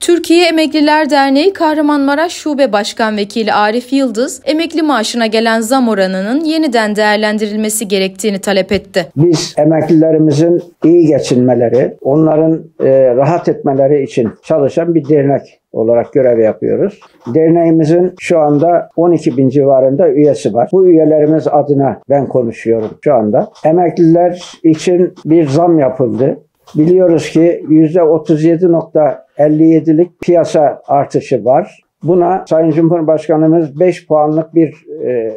Türkiye Emekliler Derneği Kahramanmaraş Şube Başkan Vekili Arif Yıldız, emekli maaşına gelen zam oranının yeniden değerlendirilmesi gerektiğini talep etti. Biz emeklilerimizin iyi geçinmeleri, onların e, rahat etmeleri için çalışan bir dernek olarak görev yapıyoruz. Derneğimizin şu anda 12 bin civarında üyesi var. Bu üyelerimiz adına ben konuşuyorum şu anda. Emekliler için bir zam yapıldı. Biliyoruz ki %37.57'lik piyasa artışı var. Buna Sayın Cumhurbaşkanımız 5 puanlık bir e,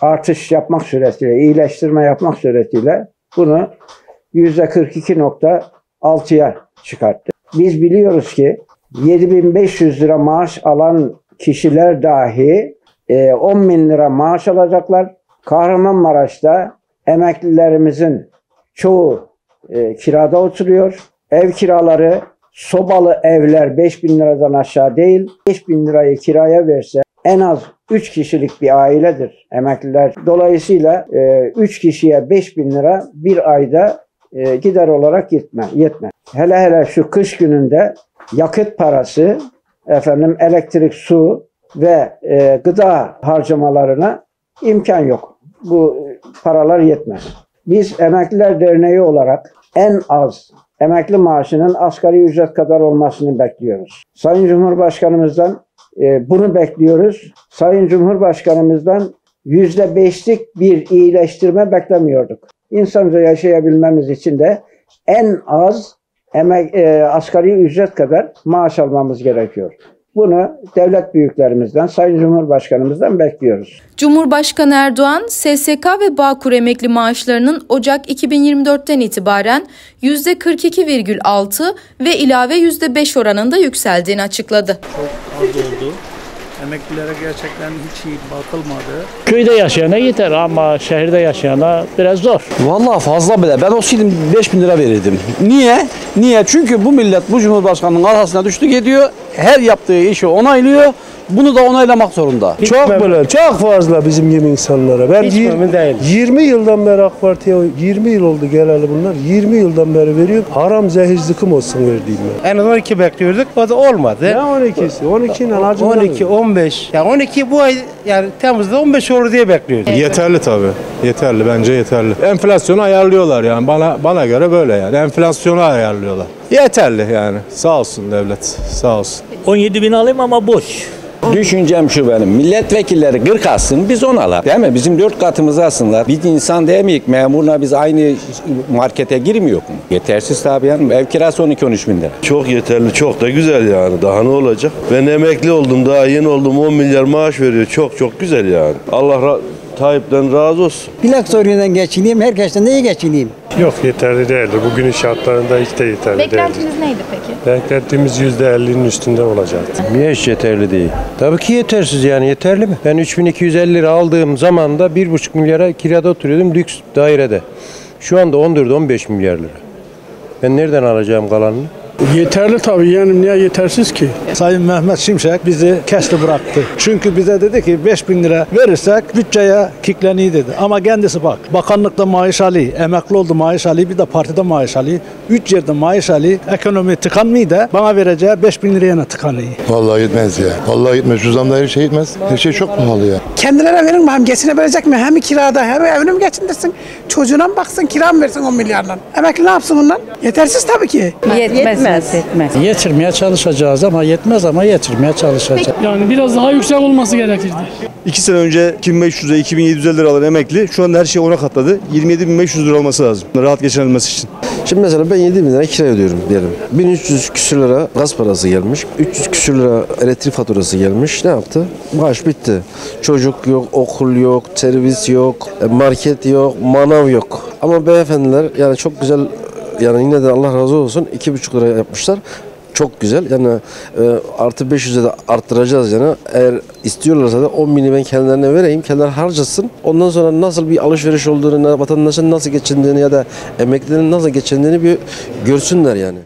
artış yapmak suretiyle, iyileştirme yapmak suretiyle bunu %42.6'ya çıkarttı. Biz biliyoruz ki 7500 lira maaş alan kişiler dahi e, 10 bin lira maaş alacaklar. Kahramanmaraş'ta emeklilerimizin çoğu e, kirada oturuyor. Ev kiraları sobalı evler 5 bin liradan aşağı değil. 5 bin lirayı kiraya verse en az 3 kişilik bir ailedir emekliler. Dolayısıyla 3 e, kişiye 5 bin lira bir ayda e, gider olarak yetme, yetme. Hele hele şu kış gününde yakıt parası, efendim elektrik, su ve e, gıda harcamalarına imkan yok. Bu paralar yetmez. Biz Emekliler Derneği olarak en az emekli maaşının asgari ücret kadar olmasını bekliyoruz. Sayın Cumhurbaşkanımızdan e, bunu bekliyoruz. Sayın Cumhurbaşkanımızdan yüzde beşlik bir iyileştirme beklemiyorduk. İnsanca yaşayabilmemiz için de en az emek, e, asgari ücret kadar maaş almamız gerekiyor. Bunu devlet büyüklerimizden, Sayın Cumhurbaşkanımızdan bekliyoruz. Cumhurbaşkanı Erdoğan, SSK ve Bağkur emekli maaşlarının Ocak 2024'ten itibaren %42,6 ve ilave %5 oranında yükseldiğini açıkladı. Çok az oldu. Emeklilere gerçekten hiç iyi bakılmadı. Köyde yaşayana yeter ama şehirde yaşayana biraz zor. Vallahi fazla bile. Ben olsaydım 5 bin lira verirdim. Niye? Niye? Çünkü bu millet bu Cumhurbaşkanı'nın arkasına düştü gidiyor. Her yaptığı işi onaylıyor. Bunu da onaylamak zorunda. Hiç çok böyle, çok fazla bizim gibi insanlara. Ben Hiç yir, memnun değilim. 20 yıldan beri AK Parti'ye 20 yıl oldu geleli bunlar. 20 yıldan beri veriyor. Haram zehir zıkkım olsun verdiğim ben. En az 12 bekliyorduk. O da olmadı. Ne 12'si? 12 ile acımdan 12, 15. Ya 12 bu ay yani Temmuz'da 15 olur diye bekliyorduk. Yeterli tabii. Yeterli bence yeterli. Enflasyonu ayarlıyorlar yani. Bana bana göre böyle yani. Enflasyonu ayarlıyorlar. Yeterli yani. Sağ olsun devlet. Sağ olsun. 17 bin alayım ama boş. Düşüncem şu benim. Milletvekilleri 40 alsın biz 10 alalım. Değil mi? Bizim 4 katımızı alsınlar. Bir insan değil miyik? Memurla biz aynı markete girmiyor mu? Yetersiz tabii yani. Ev kirası 12-13 bin lira. Çok yeterli. Çok da güzel yani. Daha ne olacak? Ben emekli oldum. Daha yeni oldum. 10 milyar maaş veriyor. Çok çok güzel yani. Allah Tayyip'ten razı olsun. Plak sorunundan geçineyim, herkesten de iyi geçineyim. Yok yeterli değildir. Bugünün şartlarında hiç de yeterli değildir. Beklentiniz neydi peki? Beklentimiz %50'nin üstünde olacaktı. Niye hiç yeterli değil? Tabii ki yetersiz yani yeterli mi? Ben 3250 lira aldığım zaman da 1,5 milyara kirada oturuyordum lüks dairede. Şu anda 14-15 milyar lira. Ben nereden alacağım kalanını? Yeterli tabii yani niye yetersiz ki? Sayın Mehmet Şimşek bizi kesti bıraktı. Çünkü bize dedi ki 5 bin lira verirsek bütçeye kikleniyi dedi. Ama kendisi bak bakanlıkta maaş alıyor, emekli oldu maaş alıyor, bir de partide maaş alıyor. Üç yerde maaş alıyor. Ekonomi tıkanmıyor da bana vereceği 5 bin liraya tıkanıyor. Vallahi yetmez ya. Vallahi yetmez. Şu zamda her şey yetmez. Her şey çok pahalı ya. Kendilerine verin mi? Hem geçine verecek mi? Hem kirada hem evini mi geçindirsin? Çocuğuna mı baksın? Kira mı versin 10 milyardan? Emekli ne yapsın ondan? Yetersiz tabii ki. Yetmez. Yetmez. Yetirmeye çalışacağız ama yetmez ama yetirmeye çalışacağız. Yani biraz daha yüksek olması gerekirdi. 2 sene önce 2500'e 2750 lira alan emekli şu anda her şey ona katladı. 27500 lira olması lazım. Rahat geçinebilmesi için. Şimdi mesela ben 7 bin lira kira ödüyorum diyelim. 1300 küsür lira gaz parası gelmiş. 300 küsür lira elektrik faturası gelmiş. Ne yaptı? Maaş bitti. Çocuk yok, okul yok, servis yok, market yok, manav yok. Ama beyefendiler yani çok güzel yani yine de Allah razı olsun 2,5 lira yapmışlar. Çok güzel. Yani e, artı 500'e de arttıracağız yani. Eğer istiyorlarsa da 10 bini ben kendilerine vereyim. Kendileri harcasın. Ondan sonra nasıl bir alışveriş olduğunu, vatandaşın nasıl geçindiğini ya da emeklilerin nasıl geçindiğini bir görsünler yani.